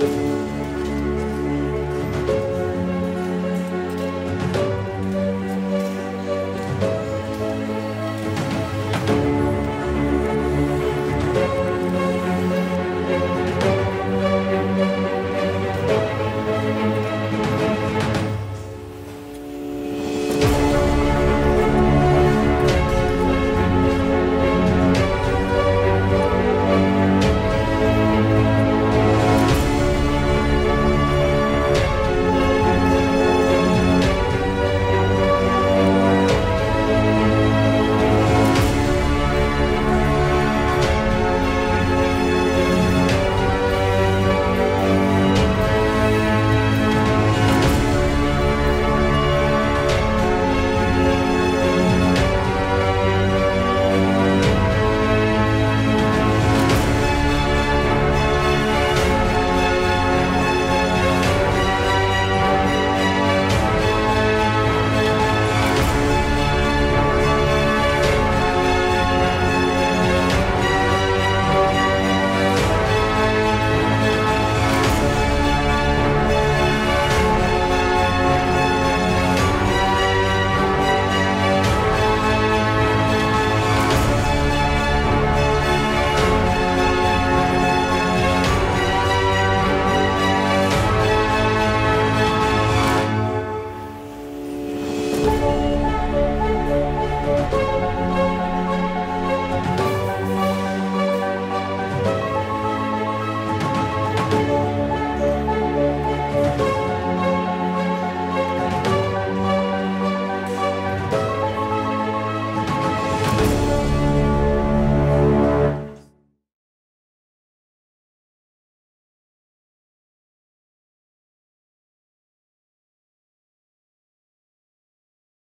Música